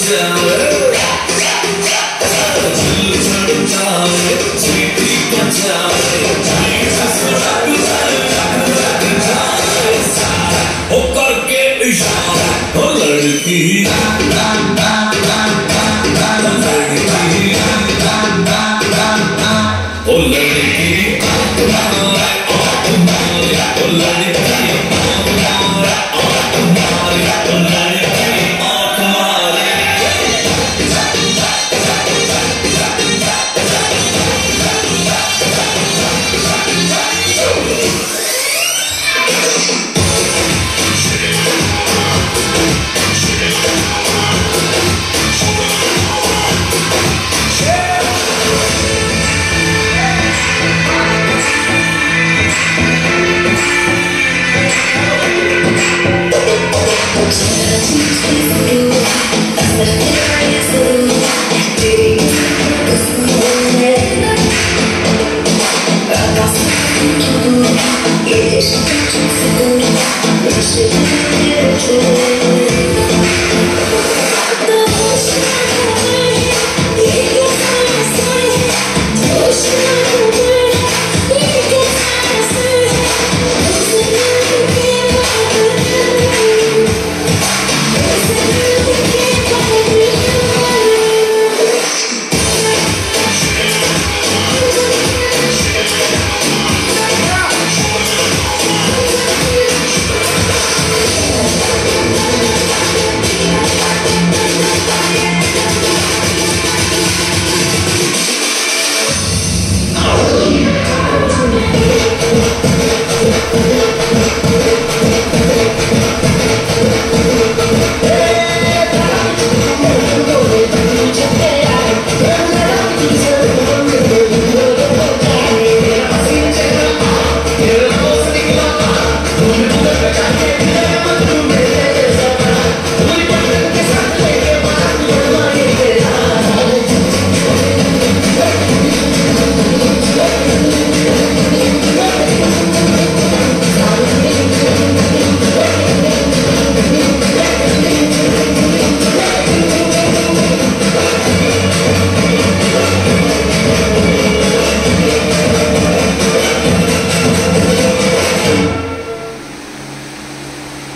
down, sweet people down. Yeah.